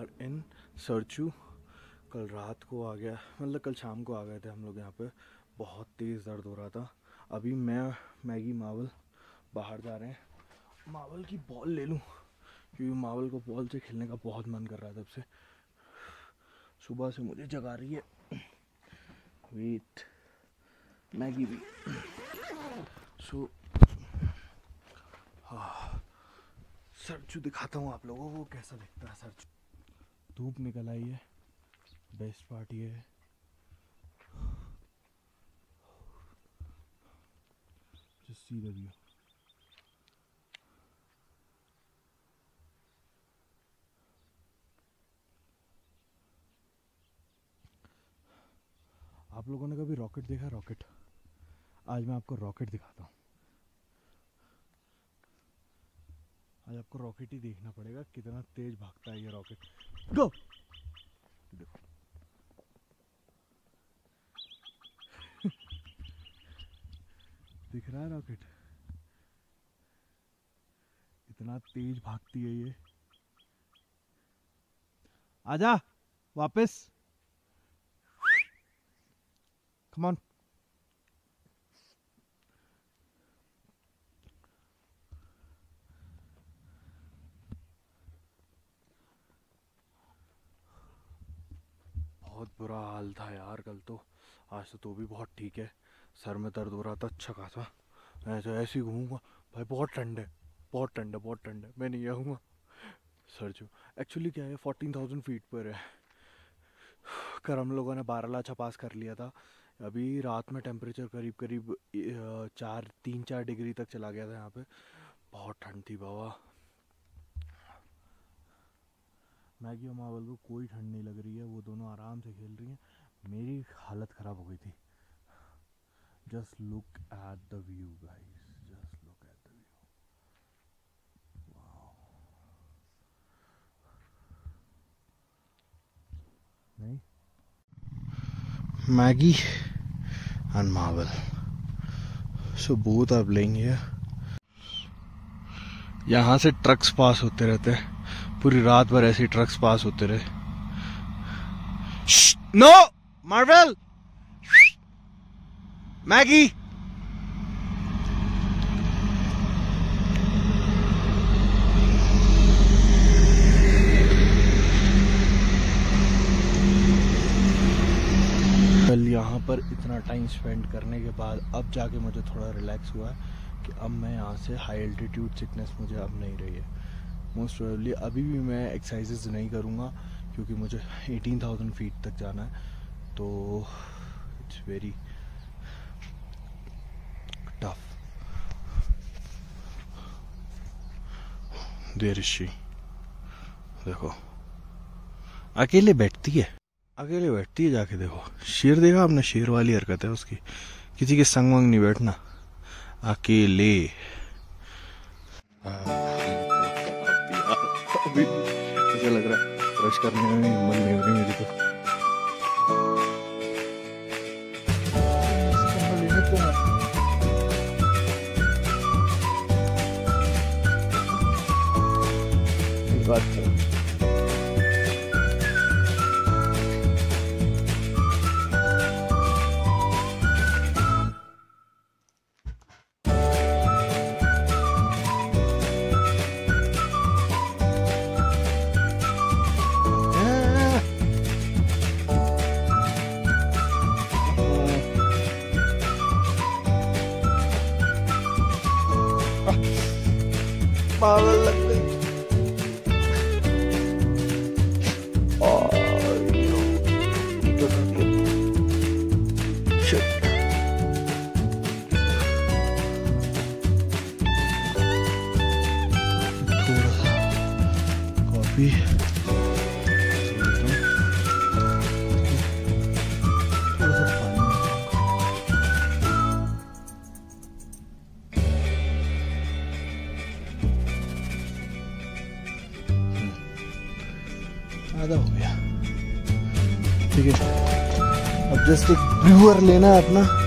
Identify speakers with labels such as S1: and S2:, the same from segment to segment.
S1: Are in Sarchu कल रात को आ गया मतलब कल शाम को आ गए थे हम लोग यहाँ पे। बहुत तेज़ दर्द हो रहा था। अभी मैं मैगी, मावल बाहर जा रहे हैं। मावल की बॉल ले लूँ, क्योंकि मावल को बॉल से खेलने का बहुत मन कर रहा है तब से। सुबह से मुझे जगा रही है। वेट मैगी भी। सो हाँ सरचू दिखाता हूँ आप लोगों को कैसा दिखता है सरचू। धूप निकल आई है। बेस्ट पार्ट ये है। व्यू आप लोगों ने कभी रॉकेट देखा? रॉकेट आज मैं आपको रॉकेट दिखाता हूँ। आज आपको रॉकेट ही देखना पड़ेगा कितना तेज भागता है ये रॉकेट। गो देखो। रहा है रॉकेट? इतना तेज भागती है ये। आजा, वापस। कम बहुत बुरा हाल था यार कल तो। आज तो तो भी बहुत ठीक है। सर में दर्द हो रहा था अच्छा खासा। मैं तो ऐसे ही घूमूँगा। भाई, बहुत ठंड है। बहुत ठंड है, बहुत ठंड है। मैं नहीं आऊँगा। सर जो एक्चुअली क्या है फोर्टीन थाउज़ेंड फीट पर है। कर हम लोगों ने बारह लाछा पास कर लिया था। अभी रात में टेम्परेचर करीब करीब चार, तीन, चार डिग्री तक चला गया था यहाँ पे। बहुत ठंड थी बाबा। मैगी और मावल को कोई ठंड नहीं लग रही है, वो दोनों आराम से खेल रही हैं। मेरी हालत ख़राब हो गई थी। Just look at the view guys just look at the view नहीं? Maggie and Maval. So both playing here यहाँ से ट्रक्स पास होते रहते हैं। पूरी रात भर ऐसे ट्रक्स पास होते रहे। नो मार्वल मैगी कल यहाँ पर इतना टाइम स्पेंड करने के बाद अब जाके मुझे थोड़ा रिलैक्स हुआ है कि अब मैं यहाँ से हाई एल्टीट्यूड सिकनेस मुझे अब नहीं रही है। मोस्ट प्रोबेबली अभी भी मैं एक्सरसाइजेज नहीं करूँगा क्योंकि मुझे 18,000 फीट तक जाना है तो it's very tough there she. देखो। अकेले बैठती है। अकेले बैठती है जाके देखो। शेर देखा आपने? शेर वाली हरकत है उसकी। किसी के संग वंग नहीं बैठना। अकेले। अभी है करने में मन नहीं हो रही मेरी तो। qui आधा हो गया। ठीक है। अब जस्ट एक ब्रूअर लेना है अपना।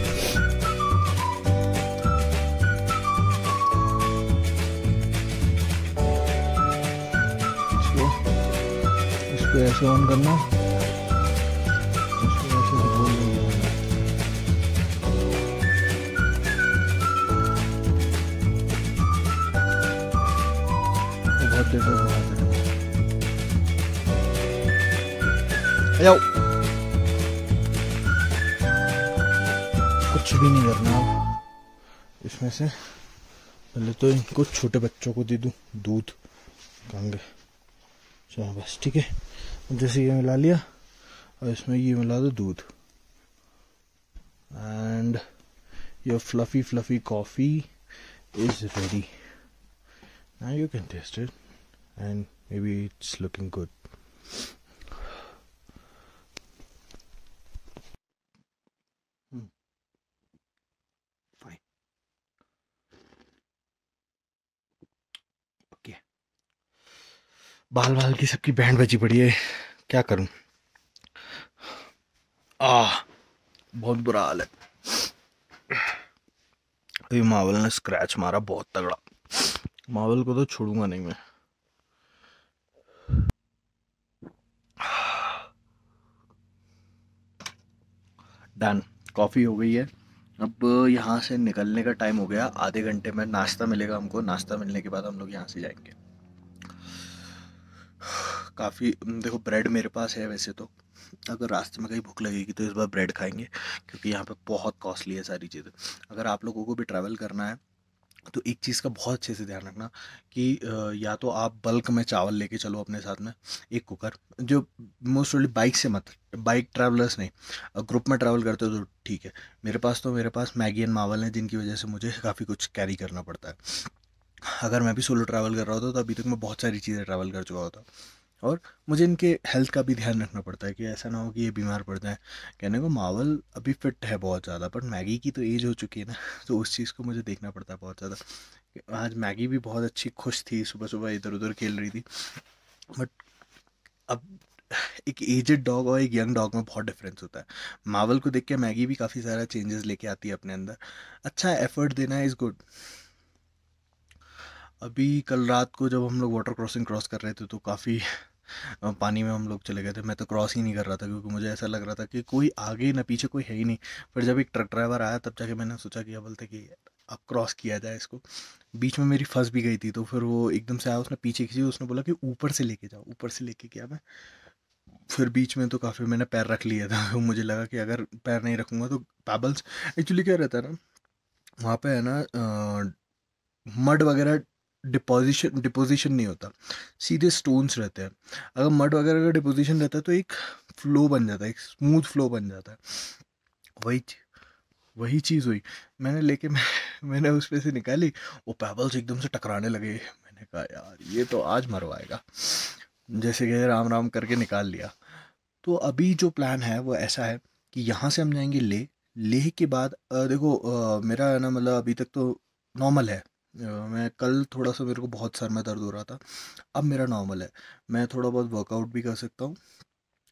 S1: करना। जाओ कुछ भी नहीं करना इसमें से पहले तो इनको छोटे बच्चों को दे दूँ, दूध कांगे चलो बस ठीक है? जैसे ये मिला लिया और इसमें ये मिला दो दूध। And your fluffy fluffy coffee is ready now you can taste it and maybe it's looking good बाल बाल की सबकी बैंड बची पड़ी है। क्या करूँ? आ बहुत बुरा हाल है। अभी मावल ने स्क्रैच मारा, बहुत तगड़ा। मावल को तो छोड़ूँगा नहीं मैं। डन, कॉफ़ी हो गई है। अब यहाँ से निकलने का टाइम हो गया। आधे घंटे में नाश्ता मिलेगा हमको। नाश्ता मिलने के बाद हम लोग यहाँ से जाएँगे। काफ़ी देखो ब्रेड मेरे पास है वैसे तो। अगर रास्ते में कहीं भूख लगेगी तो इस बार ब्रेड खाएँगे, क्योंकि यहाँ पे बहुत कॉस्टली है सारी चीज़ें। अगर आप लोगों को भी ट्रैवल करना है तो एक चीज़ का बहुत अच्छे से ध्यान रखना कि या तो आप बल्क में चावल लेके चलो अपने साथ में, एक कुकर जो मोस्टली बाइक से मत बाइक ट्रैवलर्स नहीं ग्रुप में ट्रैवल करते हो तो ठीक है। मेरे पास तो मेरे पास मैगी एंड मावल हैं, जिनकी वजह से मुझे काफ़ी कुछ कैरी करना पड़ता है। अगर मैं भी सोलो ट्रैवल कर रहा होता तो अभी तक मैं बहुत सारी चीज़ें ट्रैवल कर चुका होता। और मुझे इनके हेल्थ का भी ध्यान रखना पड़ता है कि ऐसा ना हो कि ये बीमार पड़ जाए। कहने को मावल अभी फिट है बहुत ज़्यादा बट मैगी की तो एज हो चुकी है ना तो उस चीज़ को मुझे देखना पड़ता है बहुत ज़्यादा। आज मैगी भी बहुत अच्छी खुश थी सुबह सुबह इधर उधर खेल रही थी। बट अब एक एजड डॉग और एक यंग डॉग में बहुत डिफरेंस होता है। मावल को देख के मैगी भी काफ़ी सारा चेंजेस लेके आती है अपने अंदर। अच्छा एफर्ट देना इज़ गुड अभी कल रात को जब हम लोग वाटर क्रॉसिंग क्रॉस कर रहे थे तो काफ़ी पानी में हम लोग चले गए थे। मैं तो क्रॉस ही नहीं कर रहा था क्योंकि मुझे ऐसा लग रहा था कि कोई आगे ना पीछे कोई है ही नहीं। फिर जब एक ट्रक ड्राइवर आया, तब जाके मैंने सोचा कि बोलते कि अब क्रॉस किया जाए इसको। बीच में मेरी फंस भी गई थी तो फिर वो एकदम से आया, उसने पीछे खींची, उसने बोला कि ऊपर से लेके जाओ, ऊपर से लेके गया मैं। फिर बीच में तो काफ़ी मैंने पैर रख लिया था, मुझे लगा कि अगर पैर नहीं रखूँगा तो पैबल्स एक्चुअली क्या रहता है ना, वहाँ पे है ना मड वगैरह डिपोजिशन डिपोजिशन नहीं होता। सीधे स्टोन्स रहते हैं। अगर मड वगैरह का डिपोजिशन रहता है तो एक फ्लो बन जाता है एक स्मूथ फ्लो बन जाता है। वही वही चीज़ हुई। मैंने लेके मैं मैंने उस पर से निकाली वो पैबल्स एकदम से टकराने लगे। मैंने कहा यार ये तो आज मरवाएगा। जैसे कि राम राम करके निकाल लिया। तो अभी जो प्लान है वो ऐसा है कि यहाँ से हम जाएँगे ले। लेह के बाद देखो आ, मेरा ना मतलब अभी तक तो नॉर्मल है। मैं कल थोड़ा सा मेरे को बहुत सर में दर्द हो रहा था। अब मेरा नॉर्मल है। मैं थोड़ा बहुत वर्कआउट भी कर सकता हूँ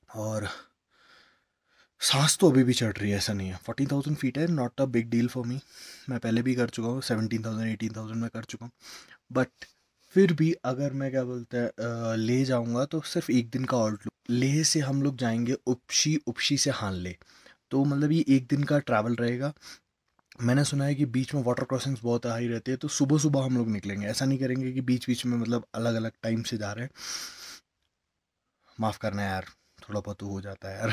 S1: और सांस तो अभी भी चढ़ रही है, ऐसा नहीं है। फोर्टीन थाउज़ेंड फीट है not a big deal for me मैं पहले भी कर चुका हूँ, सेवनटीन थाउज़ेंड, एटीन थाउज़ेंड में कर चुका हूँ। बट फिर भी अगर मैं क्या बोलते हैं ले जाऊँगा तो सिर्फ़ एक दिन का आउटलुक लेह से हम लोग जाएँगे उपशी उपशी से हान ले तो मतलब ये एक दिन का ट्रैवल रहेगा। मैंने सुना है कि बीच में वाटर क्रॉसिंग्स बहुत हाई रहती है तो सुबह सुबह हम लोग निकलेंगे। ऐसा नहीं करेंगे कि बीच बीच में मतलब अलग अलग टाइम से जा रहे हैं। माफ़ करना यार, थोड़ा बहुत तो हो जाता है यार।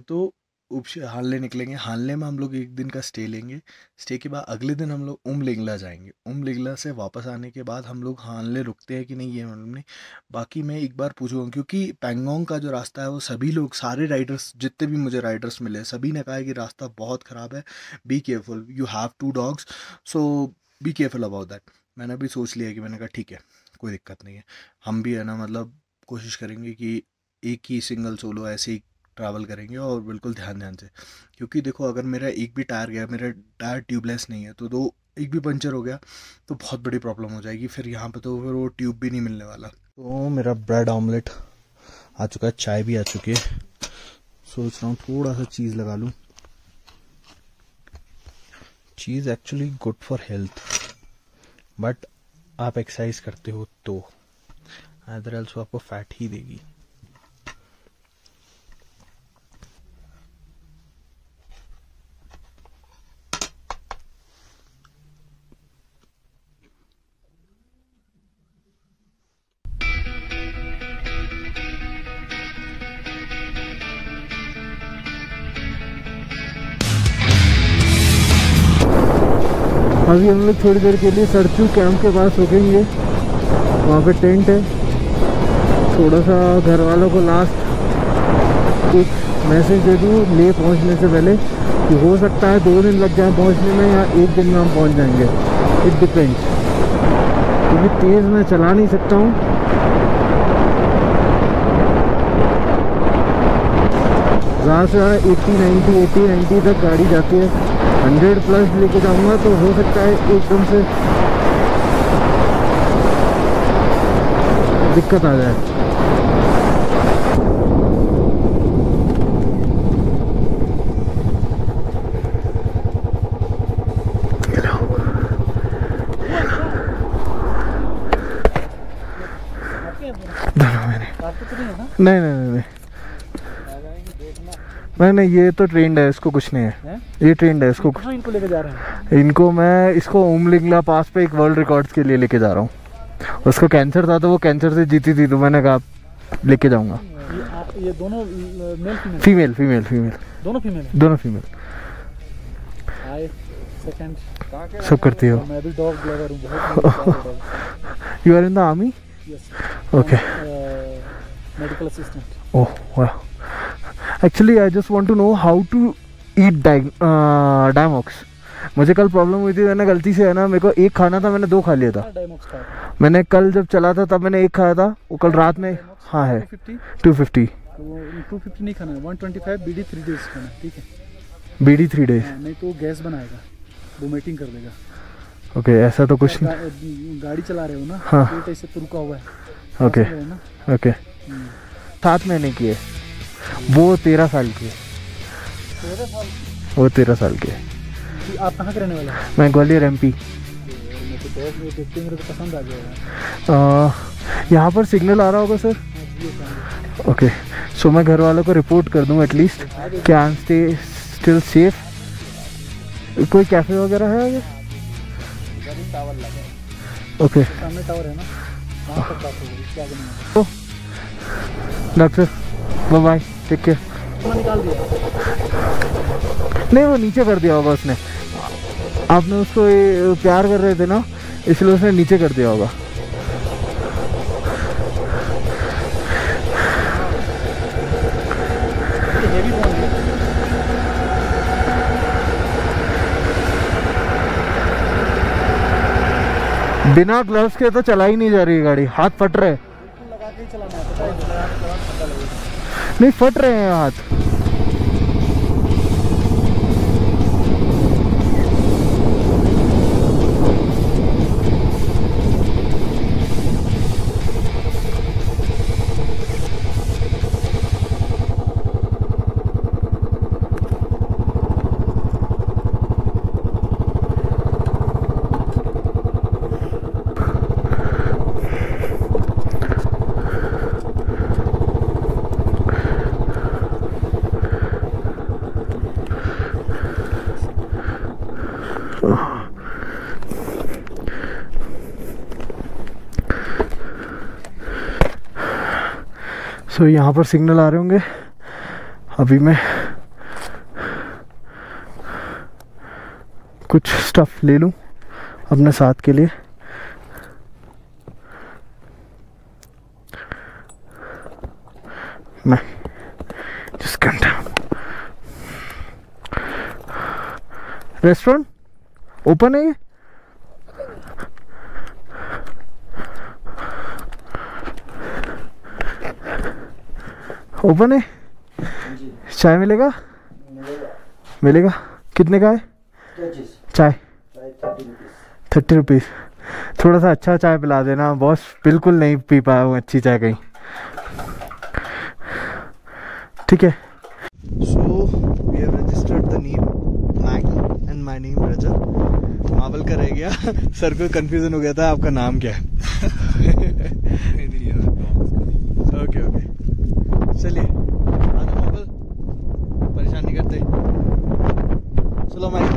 S1: तो उपश हानले निकलेंगे। हानले में हम लोग एक दिन का स्टे लेंगे। स्टे के बाद अगले दिन हम लोग उम लिंगला जाएँगे। उम लिंगला से वापस आने के बाद हम लोग हानले रुकते हैं कि नहीं ये मालूम नहीं। बाकी मैं एक बार पूछूँगा, क्योंकि पैंगोंग का जो रास्ता है वो सभी लोग, सारे राइडर्स जितने भी मुझे राइडर्स मिले सभी ने कहा है कि रास्ता बहुत ख़राब है। Be careful you have two dogs so be careful about that मैंने भी सोच लिया कि मैंने कहा, ठीक है, कोई दिक्कत नहीं है। हम भी है ना मतलब कोशिश करेंगे कि एक ही सिंगल सोलो ऐसे ही ट्रैवल करेंगे और बिल्कुल ध्यान ध्यान से। क्योंकि देखो, अगर मेरा एक भी टायर गया, मेरा टायर ट्यूबलेस नहीं है तो दो, एक भी पंचर हो गया तो बहुत बड़ी प्रॉब्लम हो जाएगी। फिर यहाँ पे तो फिर वो ट्यूब भी नहीं मिलने वाला। तो मेरा ब्रेड ऑमलेट आ चुका है, चाय भी आ चुकी है।
S2: सोच रहा हूँ थोड़ा सा चीज़ लगा लूँ। चीज़ actually good for health but आप एक्सरसाइज करते हो तो अदर एल्सो आपको फैट ही देगी। अभी हम लोग थोड़ी देर के लिए सरचू कैंप के पास रुकेंगे। वहाँ पे टेंट है। थोड़ा सा घर वालों को लास्ट एक मैसेज दे दूँ ले पहुँचने से पहले कि हो सकता है दो दिन लग जाए पहुँचने में या एक दिन में हम पहुँच जाएँगे। इट डिपेंड्स क्योंकि तेज़ मैं चला नहीं सकता हूँ। ज़्यादा से ज़्यादा एट्टी नाइन्टी एट्टी नाइन्टी तक गाड़ी जाती है। हंड्रेड प्लस लेके जाऊँगा तो हो सकता है एकदम से दिक्कत आ जाए। नहीं नहीं नहीं। नहीं नहीं ये तो ट्रेंड है इसको कुछ नहीं है, है? ये ट्रेंड है इसको
S3: कहाँ इनको लेके जा रहे हैं?
S2: इनको मैं इसको ओमलिंगला पास पे एक वर्ल्ड रिकॉर्ड्स के लिए लेके जा रहा हूँ। उसको कैंसर था तो वो कैंसर से जीती थी तो मैंने कहा लेके जाऊँगा।
S3: ये, ये दोनों मेल
S2: फीमेल फीमेल फीमेल
S3: दोनों फीमेल
S2: दोनों फीमेल सब करती हो?
S3: मैं भी डॉग लवर हूँ
S2: you are in the army okay
S3: medical assistant
S2: oh वाह actually I just want to know how to eat Diamox मुझे कल प्रॉब्लम हुई थी मैंने गलती से है ना मेरे को एक खाना था मैंने दो खा लिया था। मैंने कल जब चला था तब मैंने एक खाया था वो कल रात में हाँ है। टू फिफ्टी
S3: टू फिफ्टी नहीं खाना one twenty five B D three days खाना ठीक है।
S2: बी डी थ्री डेज़
S3: नहीं तो गैस बनाएगा वोमिटिंग कर देगा।
S2: ओके okay, ऐसा तो कुछ
S3: नहीं। गाड़ी चला रहे हो ना
S2: हाँ।
S3: ऐसे तो रुका हुआ
S2: है। Okay okay hmm. सात महीने की है वो तेरह साल की। है वो तेरह साल की।
S3: है आप कहाँ के रहने वाले हैं?
S2: मैं ग्वालियर एम पी यहाँ पर सिग्नल आ रहा होगा सर? ओके सो मैं घर वालों को रिपोर्ट कर दूँ एटलीस्ट क्या स्टे स्टिल सेफ़ कोई कैफ़े वगैरह है आगे? Okay doctor bye bye take care नहीं, वो नीचे कर दिया होगा उसने। आपने उसको ये प्यार कर रहे थे ना, इसलिए उसने नीचे कर दिया होगा। बिना ग्लव्स के तो चला ही नहीं जा रही गाड़ी। हाथ फट रहे नहीं फट रहे हैं हाथ। सो यहाँ पर सिग्नल आ रहे होंगे। अभी मैं कुछ स्टफ़ ले लूँ अपने साथ के लिए। मैं जिस घंटा। रेस्टोरेंट ओपन है ये? ओपन है? चाय मिलेगा? मिलेगा। कितने का है? चाय। Thirty rupees. थोड़ा सा अच्छा चाय पिला देना। बॉस बिल्कुल नहीं पी पाया हूँ अच्छी चाय कहीं। ठीक है। So we have registered the name Maggie and my name Rajat. मावल का रह गया। सर को कंफ्यूजन हो गया था। आपका नाम क्या है ओके ओके चलिए आ जाओ मावल परेशान नहीं करते चलो माइक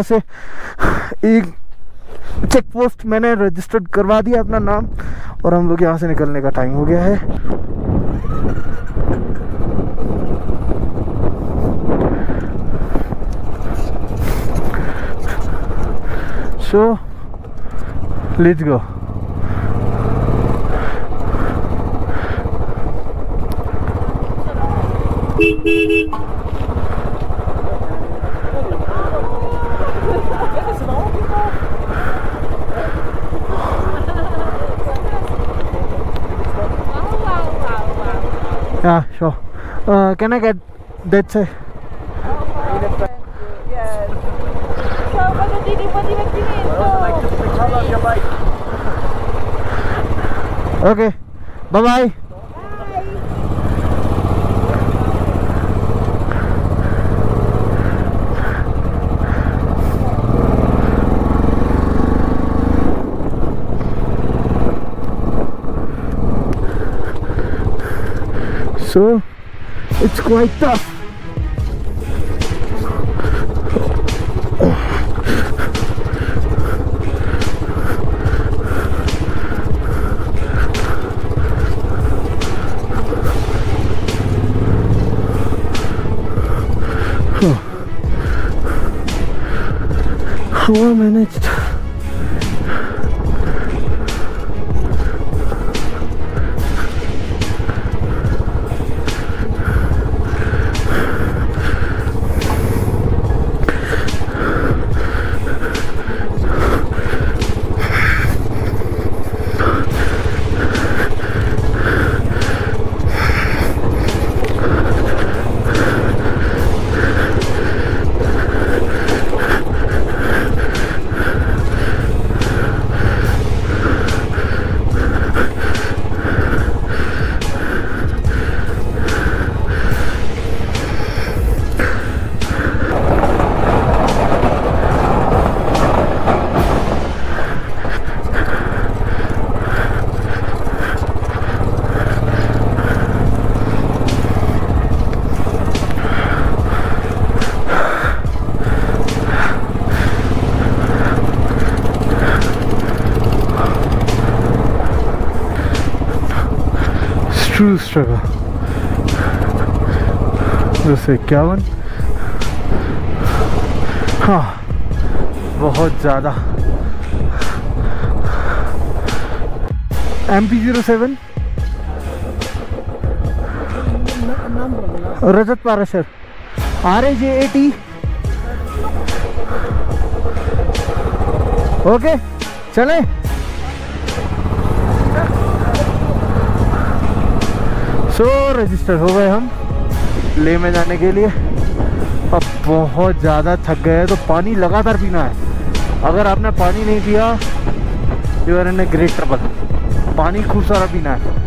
S2: वहाँ से एक चेक पोस्ट मैंने रजिस्टर्ड करवा दिया अपना नाम और हम लोग यहाँ से निकलने का टाइम हो गया है। So let's go Yeah, sure. Uh, can I get that side? Okay. Bye bye. So it's quite tough. How I managed. True struggle. दो सौ इक्यावन हाँ बहुत ज़्यादा. M P zero seven Rajat Parashar R A J A T okay चले. So register हो गए हम। ले में जाने के लिए। अब बहुत ज़्यादा थक गए हैं तो पानी लगातार पीना है। अगर आपने पानी नहीं पिया you are in a great trouble पानी खूब सारा पीना है।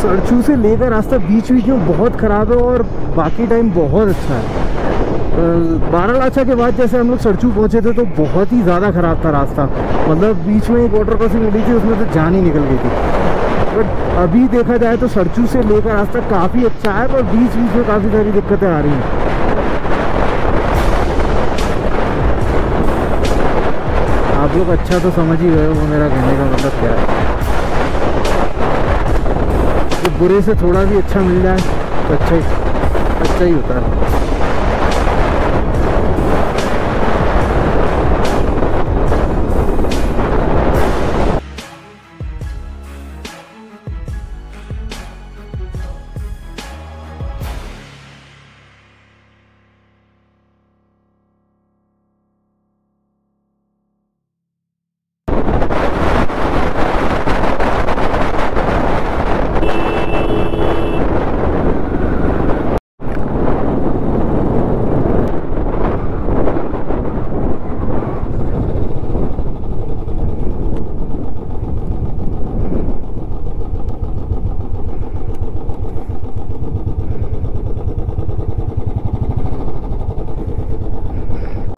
S2: सरचू से लेकर रास्ता बीच बीच में बहुत ख़राब है और बाकी टाइम बहुत अच्छा है। बारह लाचा के बाद जैसे हम लोग सरचू पहुँचे थे तो बहुत ही ज़्यादा ख़राब था रास्ता। मतलब बीच में एक वाटर क्रॉसिंग मिली थी, उसमें तो जान ही निकल गई थी। बट अभी देखा जाए तो सरचू से लेकर रास्ता काफ़ी अच्छा है, पर बीच बीच में काफ़ी सारी दिक्कतें आ रही हैं। आप लोग अच्छा तो समझ ही गए हो मेरा कहने का मतलब क्या है। तो बुरे से थोड़ा भी अच्छा मिल जाए तो अच्छा ही अच्छा ही होता है।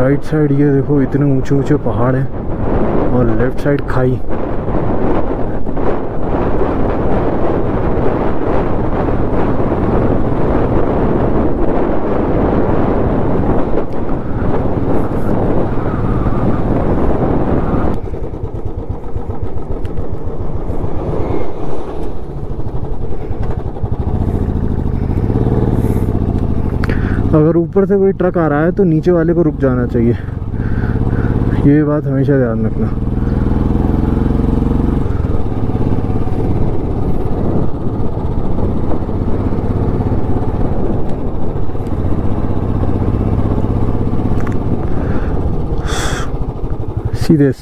S2: राइट साइड ये देखो इतने ऊँचे ऊँचे पहाड़ हैं और लेफ़्ट साइड खाई अगर ऊपर से कोई ट्रक आ रहा है तो नीचे वाले को रुक जाना चाहिए। ये बात हमेशा ध्यान रखना। See this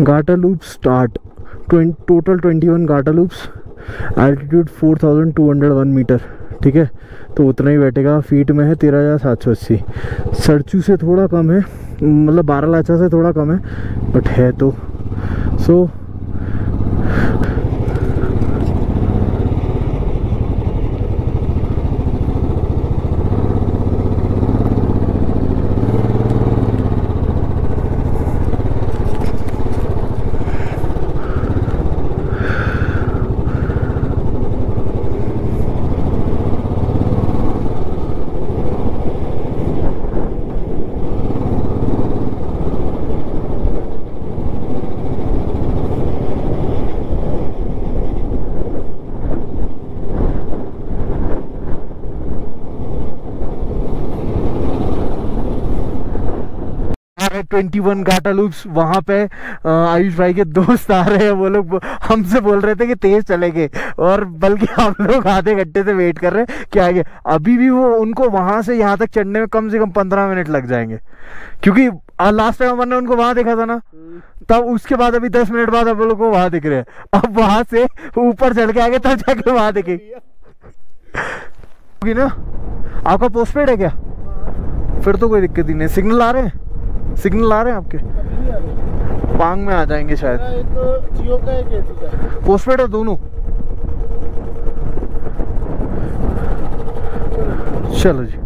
S2: Gata loop start total 21 one Gata loops altitude 4201 metre ठीक है? तो उतना ही बैठेगा। फीट में है तेरह हज़ार सात सौ अस्सी। सरचू से थोड़ा कम है मतलब बारह लाचा से थोड़ा कम है बट है तो। So twenty one Gata loops वहाँ पे आयुष भाई के दोस्त आ रहे हैं वो लोग हमसे बोल रहे थे कि तेज चलेंगे और बल्कि हम लोग आधे घंटे से वेट कर रहे हैं कि आगे अभी भी वो उनको वहाँ से यहाँ तक चढ़ने में कम से कम पंद्रह मिनट लग जाएँगे क्योंकि लास्ट टाइम मैंने उनको वहाँ देखा था ना तब उसके बाद अभी दस मिनट बाद अब लोग को वहाँ दिख रहे हैं अब वहाँ से ऊपर चढ़ के आगे तब जाके वहाँ दिखेगी। ना? आपका पोस्ट पेड है क्या? फिर तो कोई दिक्कत ही नहीं सिग्नल आ रहे हैं? सिग्नल आ रहे हैं आपके? पांग में आ जाएँगे शायद।
S3: एक जियो का एक
S2: पोस्ट पेड है दोनों? चलो जी।